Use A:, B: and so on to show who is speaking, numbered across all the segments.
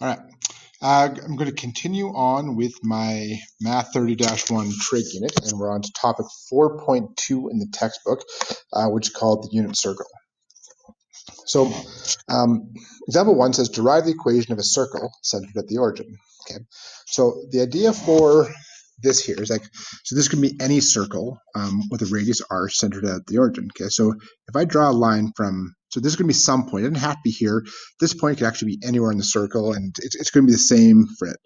A: All right. Uh, I'm going to continue on with my Math 30-1 trig unit, and we're on to topic 4.2 in the textbook, uh, which is called the unit circle. So um, example one says derive the equation of a circle centered at the origin. Okay, so the idea for this here is like, so this can be any circle um, with a radius r centered at the origin. Okay, so if I draw a line from, so this is going to be some point. It doesn't have to be here. This point could actually be anywhere in the circle, and it's, it's going to be the same for it.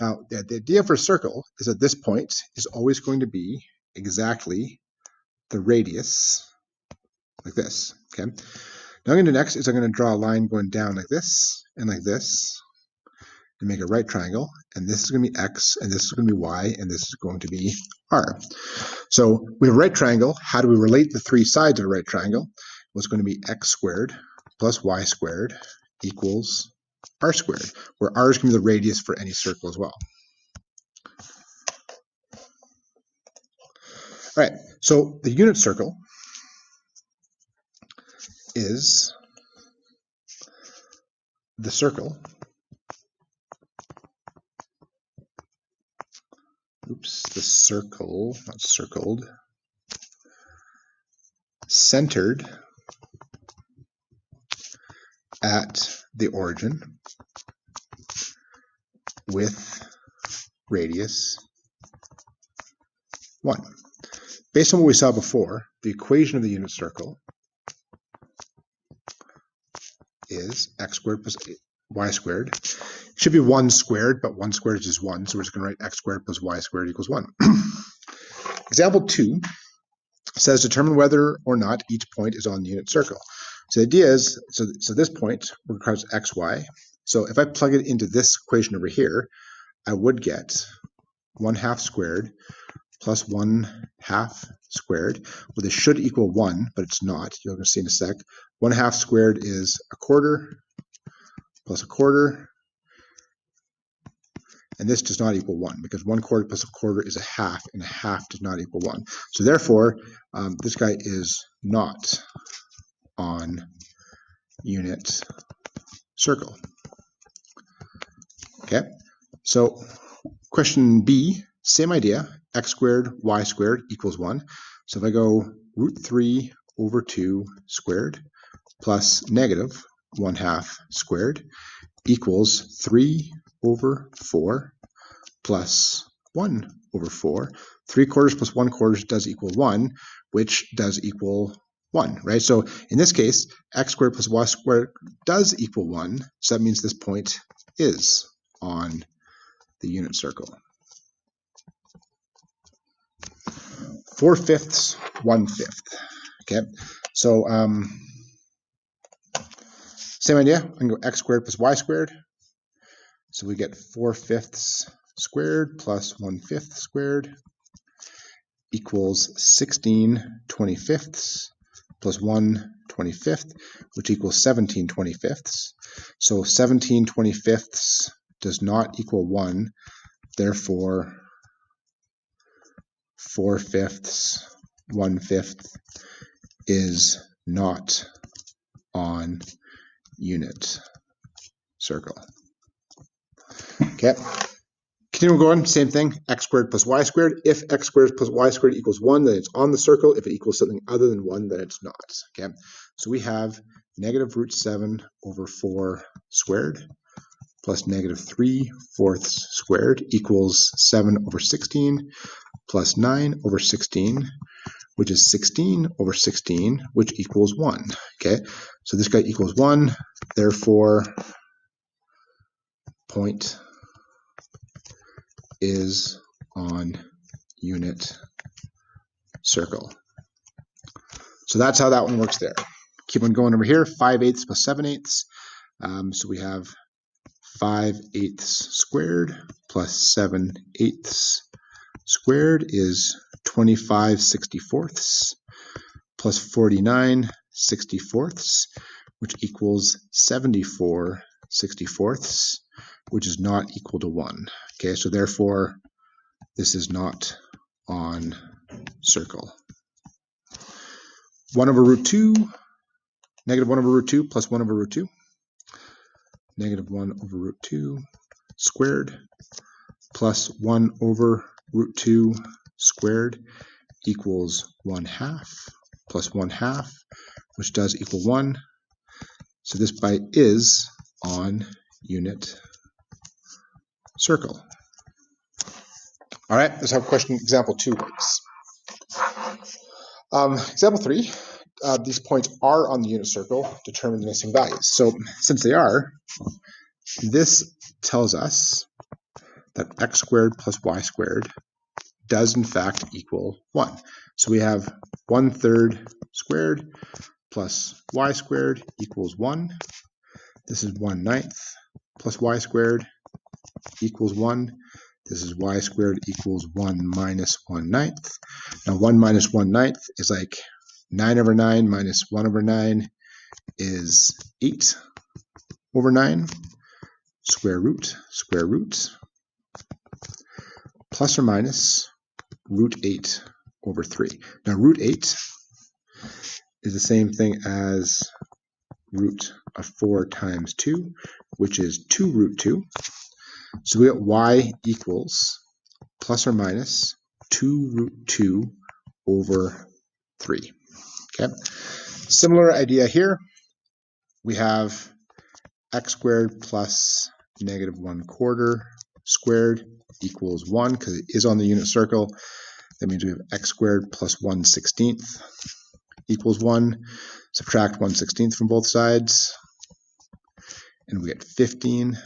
A: Now, the, the idea for a circle is that this point is always going to be exactly the radius, like this. Okay. Now, I'm going to do next is I'm going to draw a line going down like this and like this and make a right triangle, and this is going to be x, and this is going to be y, and this is going to be r. So we have a right triangle. How do we relate the three sides of a right triangle? It's going to be x squared plus y squared equals r squared, where r is going to be the radius for any circle as well. All right, so the unit circle is the circle oops, the circle, not circled, centered at the origin with radius 1. Based on what we saw before, the equation of the unit circle is x squared plus y squared. It should be 1 squared, but 1 squared is just 1, so we're just going to write x squared plus y squared equals 1. Example 2 says determine whether or not each point is on the unit circle. So the idea is, so, so this point requires xy. So if I plug it into this equation over here, I would get 1 half squared plus 1 half squared. Well, this should equal 1, but it's not. You're going to see in a sec. 1 half squared is a quarter plus a quarter. And this does not equal 1 because 1 quarter plus a quarter is a half, and a half does not equal 1. So therefore, um, this guy is not on unit circle. Okay, so question B, same idea, x squared, y squared equals 1. So if I go root 3 over 2 squared plus negative 1 half squared equals 3 over 4 plus 1 over 4. 3 quarters plus 1 quarters does equal 1, which does equal 1, right? So in this case, x squared plus y squared does equal 1, so that means this point is on the unit circle. 4 fifths, 1 fifth. Okay, so um, same idea, I can go x squared plus y squared. So we get 4 fifths squared plus 1 fifth squared equals 16 25ths plus 1 25th, which equals 17 25ths. So 17 25ths does not equal 1, therefore 4 fifths, 1 fifth is not on unit circle. Okay. Continue going, same thing, x squared plus y squared. If x squared plus y squared equals 1, then it's on the circle. If it equals something other than 1, then it's not. Okay, so we have negative root 7 over 4 squared plus negative 3 fourths squared equals 7 over 16 plus 9 over 16 which is 16 over 16, which equals 1. Okay, so this guy equals 1, therefore point is on unit circle. So that's how that one works there. Keep on going over here, 5 eighths plus 7 eighths. Um, so we have 5 eighths squared plus 7 eighths squared is 25 64ths plus 49 64ths, which equals 74 64ths, which is not equal to 1. Okay, so therefore, this is not on circle. 1 over root 2, negative 1 over root 2 plus 1 over root 2. negative 1 over root 2 squared plus 1 over root 2 squared equals 1 half plus 1 half, which does equal 1. So this bite is on unit circle. All right, let's have question example 2 works. Um, example 3, uh, these points are on the unit circle, determine the missing values. So since they are, this tells us that x squared plus y squared does in fact equal 1. So we have 1 third squared plus y squared equals 1. This is 1 ninth plus y squared equals 1. This is y squared equals 1 minus 1 ninth. Now 1 minus 1 ninth is like 9 over 9 minus 1 over 9 is 8 over 9. Square root, square root, plus or minus root 8 over 3. Now root 8 is the same thing as root of 4 times 2, which is 2 root 2. So we get y equals plus or minus 2 root 2 over 3. Okay. Similar idea here. We have x squared plus negative 1 quarter squared equals 1 because it is on the unit circle. That means we have x squared plus 1 16th equals 1. Subtract 1 16th from both sides. And we get 15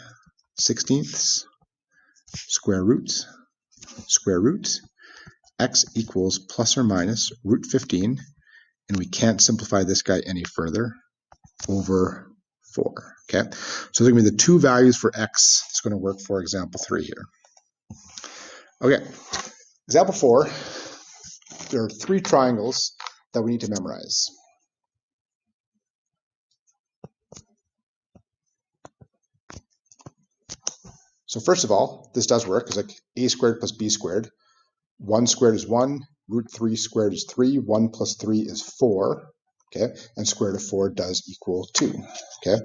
A: sixteenths square root square root x equals plus or minus root 15 and we can't simplify this guy any further over 4. Okay, so they're going to be the two values for x. It's going to work for example 3 here. Okay, example 4, there are three triangles that we need to memorize. So first of all, this does work. It's like a squared plus b squared. 1 squared is 1, root 3 squared is 3, 1 plus 3 is 4, okay, and square root of 4 does equal 2, okay.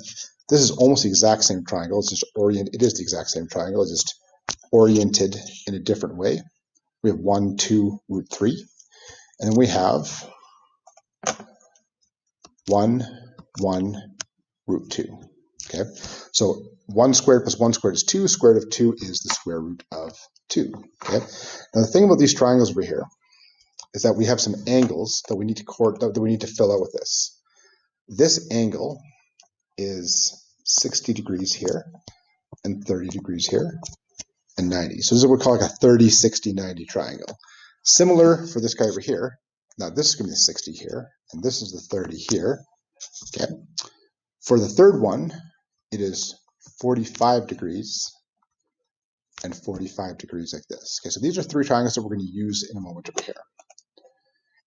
A: This is almost the exact same triangle, it's just oriented, it is the exact same triangle, it's just oriented in a different way. We have 1, 2, root 3, and then we have 1, 1, root 2, okay. So 1 squared plus 1 squared is 2, square root of 2 is the square root of 2, okay. Now the thing about these triangles over here is that we have some angles that we need to that we need to fill out with this. This angle is 60 degrees here and 30 degrees here and 90. So this is what we call like a 30, 60, 90 triangle. Similar for this guy over here. Now this is going to be the 60 here and this is the 30 here. Okay. For the third one, it is 45 degrees and 45 degrees like this. Okay, so these are three triangles that we're going to use in a moment over here.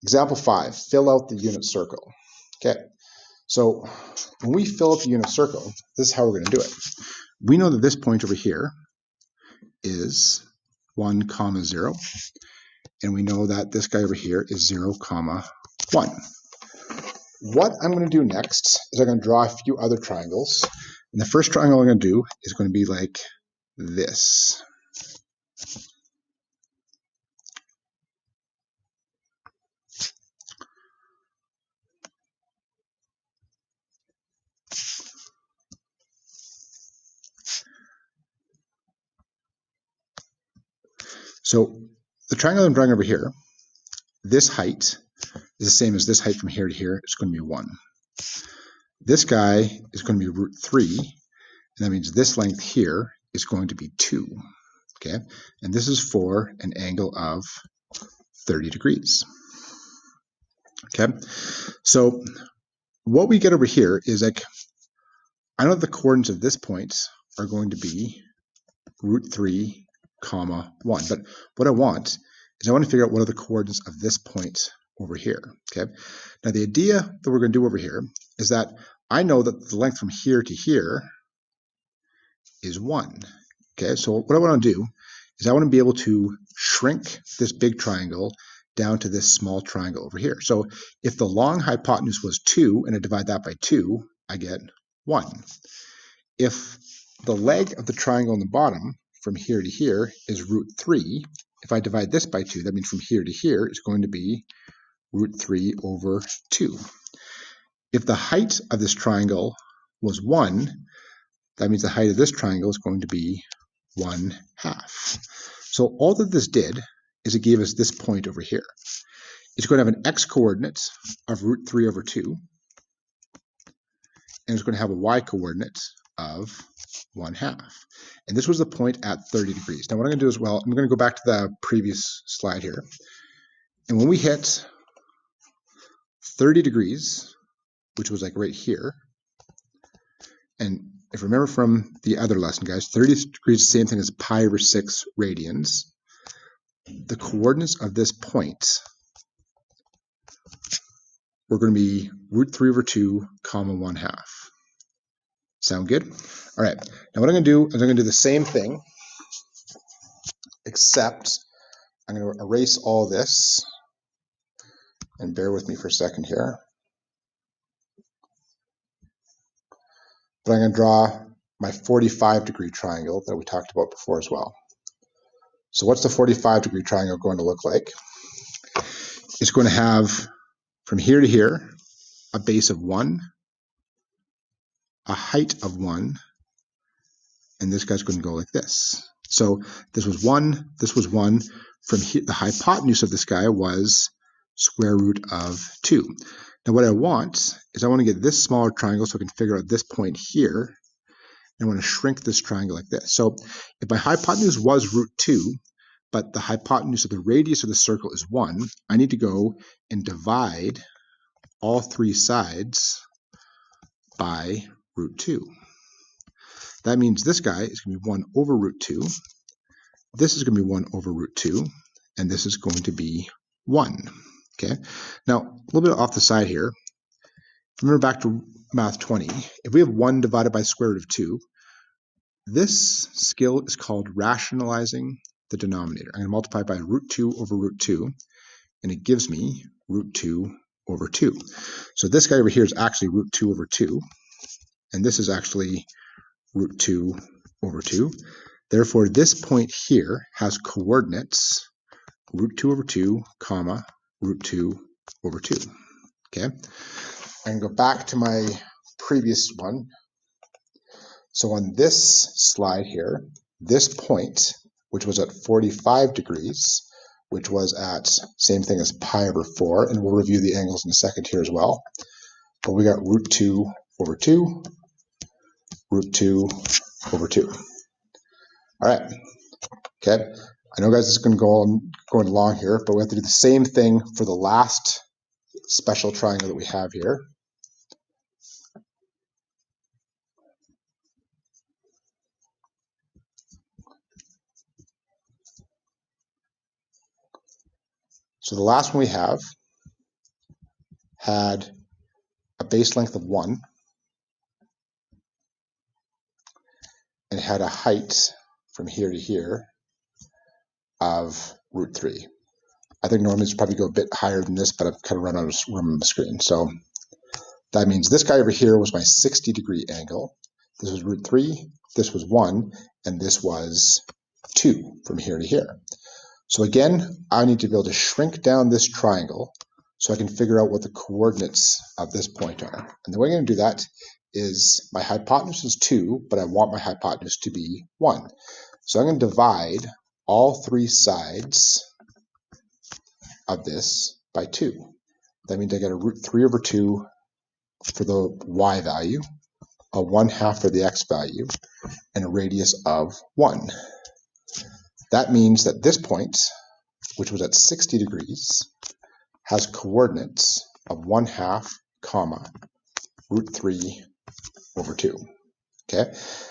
A: Example five, fill out the unit circle. Okay, so when we fill out the unit circle, this is how we're going to do it. We know that this point over here is 1 comma 0, and we know that this guy over here is 0 comma 1. What I'm going to do next is I'm going to draw a few other triangles, and the first triangle I'm going to do is going to be like this. So the triangle I'm drawing over here, this height is the same as this height from here to here. It's going to be 1. This guy is going to be root 3, and that means this length here is going to be 2. Okay, and this is for an angle of 30 degrees. Okay, so what we get over here is like, I know the coordinates of this point are going to be root 3 comma 1. But what I want is I want to figure out what are the coordinates of this point over here. Okay. Now the idea that we're going to do over here is that I know that the length from here to here is 1. Okay, so what I want to do is I want to be able to shrink this big triangle down to this small triangle over here. So if the long hypotenuse was 2 and I divide that by 2, I get 1. if the leg of the triangle on the bottom from here to here is root 3, if I divide this by 2, that means from here to here is going to be root 3 over 2. If the height of this triangle was 1, that means the height of this triangle is going to be 1 half. So all that this did is it gave us this point over here. It's going to have an x-coordinate of root 3 over 2, and it's going to have a y-coordinate of 1 half. And this was the point at 30 degrees. Now what I'm going to do as well, I'm going to go back to the previous slide here. And when we hit 30 degrees, which was like right here, and if you remember from the other lesson, guys, 30 degrees is the same thing as pi over 6 radians. The coordinates of this point were going to be root 3 over 2, comma 1 half. Sound good? All right. Now what I'm going to do is I'm going to do the same thing, except I'm going to erase all this. And bear with me for a second here. But I'm going to draw my 45 degree triangle that we talked about before as well. So what's the 45 degree triangle going to look like? It's going to have from here to here a base of 1, a height of 1, and this guy's going to go like this. So this was 1, this was 1. From here, the hypotenuse of this guy was square root of 2. Now what I want is I want to get this smaller triangle so I can figure out this point here. And I want to shrink this triangle like this. So if my hypotenuse was root 2, but the hypotenuse of the radius of the circle is 1, I need to go and divide all three sides by root 2. That means this guy is going to be 1 over root 2. This is going to be 1 over root 2. And this is going to be 1. Okay. Now, a little bit off the side here. Remember back to math 20. If we have 1 divided by square root of 2, this skill is called rationalizing the denominator. I'm going to multiply by root 2 over root 2, and it gives me root 2 over 2. So this guy over here is actually root 2 over 2 and this is actually root 2 over 2. Therefore, this point here has coordinates root 2 over 2, comma, root 2 over 2. Okay, I can go back to my previous one. So on this slide here, this point, which was at 45 degrees, which was at same thing as pi over 4, and we'll review the angles in a second here as well. But we got root 2 over 2, root 2 over 2. All right. Okay. I know, guys, it's going to go on going along here, but we have to do the same thing for the last special triangle that we have here. So the last one we have had a base length of 1 and had a height from here to here of root 3. I think normally it's probably go a bit higher than this, but I've kind of run out of room on the screen. So that means this guy over here was my 60 degree angle. This was root 3, this was 1, and this was 2 from here to here. So again, I need to be able to shrink down this triangle so I can figure out what the coordinates of this point are. And the way I'm going to do that is my hypotenuse is 2, but I want my hypotenuse to be 1. So I'm going to divide all three sides of this by 2. That means I get a root 3 over 2 for the y value, a 1 half for the x value, and a radius of 1. That means that this point, which was at 60 degrees, has coordinates of 1 half, comma, root 3 over 2. Okay,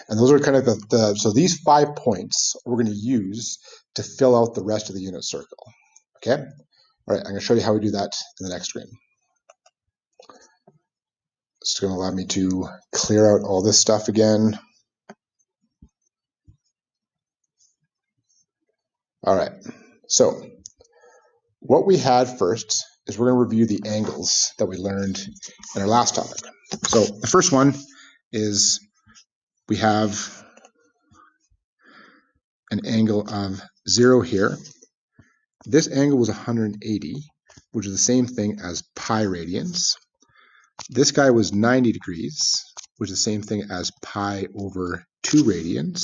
A: and those are kind of the, the so these five points we're going to use to fill out the rest of the unit circle. Okay, all right, I'm going to show you how we do that in the next screen. It's going to allow me to clear out all this stuff again. All right, so what we had first is we're going to review the angles that we learned in our last topic. So the first one is we have an angle of 0 here. This angle was 180, which is the same thing as pi radians. This guy was 90 degrees, which is the same thing as pi over 2 radians.